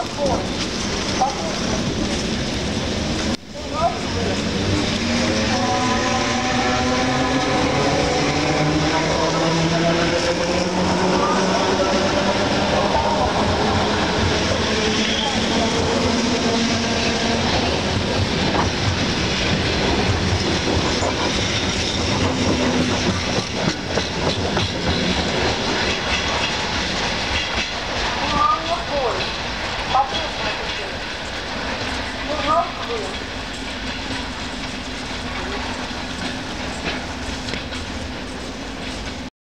California. Cool.